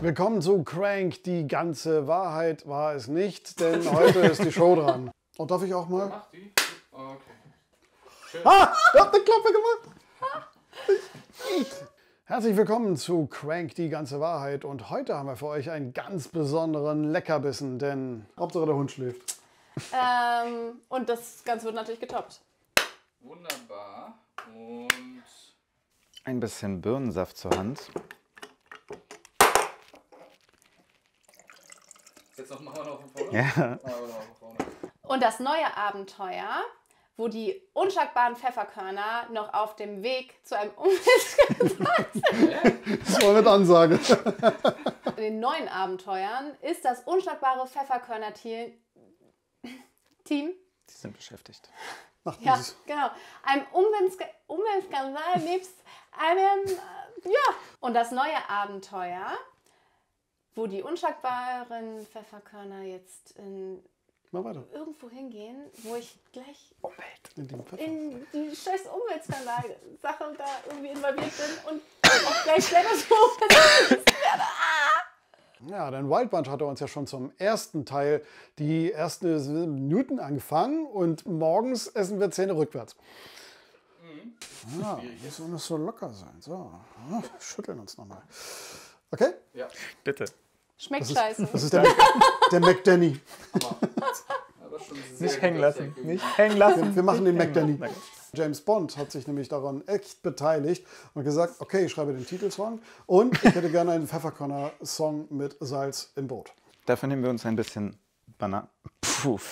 Willkommen zu Crank. Die ganze Wahrheit war es nicht, denn heute ist die Show dran. Und darf ich auch mal? Mach die. Okay. Ah, ich hab eine Klappe gemacht. Herzlich willkommen zu Crank, die ganze Wahrheit. Und heute haben wir für euch einen ganz besonderen Leckerbissen, denn Hauptsache der Hund schläft. Ähm, und das Ganze wird natürlich getoppt. Wunderbar. Und Ein bisschen Birnensaft zur Hand. Jetzt noch machen wir noch von vorne. Ja. Und das neue Abenteuer, wo die unschlagbaren Pfefferkörner noch auf dem Weg zu einem Umwelt Das war mit Ansage. In den neuen Abenteuern ist das unschlagbare Pfefferkörner-Team Team, Die sind beschäftigt. Macht ja, dieses. genau, einem Umweltska- Umweltskandal nebst einem, äh, ja, und das neue Abenteuer, wo die unschlagbaren Pfefferkörner jetzt in, Mal weiter. irgendwo hingehen, wo ich gleich In dem Pfeffer. in die scheiß Umweltskandal-Sache da irgendwie involviert bin und auch gleich selber so werde. Ja, denn Wild Bunch hatte uns ja schon zum ersten Teil die ersten Minuten angefangen und morgens essen wir Zähne rückwärts. Ja, das soll nicht so locker sein. So, ja, schütteln uns nochmal. Okay? Ja. Bitte. Schmeckt Das ist, scheiße. das ist der, der McDanny. Nicht hängen lassen. Nicht hängen lassen. Wir machen den McDanny. James Bond hat sich nämlich daran echt beteiligt und gesagt, okay, ich schreibe den Titelsong und ich hätte gerne einen Pfefferkörner-Song mit Salz im Boot. Dafür nehmen wir uns ein bisschen Bana Puh.